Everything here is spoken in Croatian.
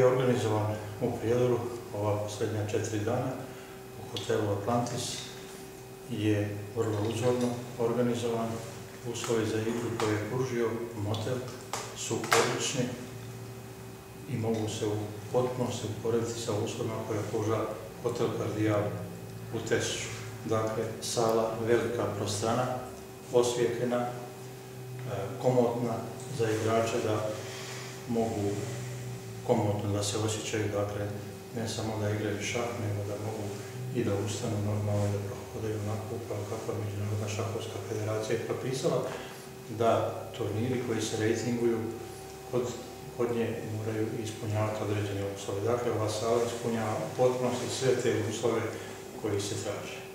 je organizovan u Prijedoru ova posljednja četiri dana u hotelu Atlantis je vrlo uzorno organizovan. Uslovi za igru koje je pružio motel su odlični i mogu se u potpunosti uporediti sa uslovima koje pruža hotel Kardijal u Tesu. Dakle, sala velika prostrana, osvjetljena, e, komodna za igrače da mogu komodno da se osjećaju, dakle, ne samo da igraju šah, nego da mogu i da ustanu normalno i da prohodaju onako upravo kako je Međunarodna šahovska federacija je propisala, da turniri koji se rejtinguju kod, kod nje moraju ispunjavati određene uslove. Dakle, ova sala ispunjava potpunosti sve te uslove koji se traže.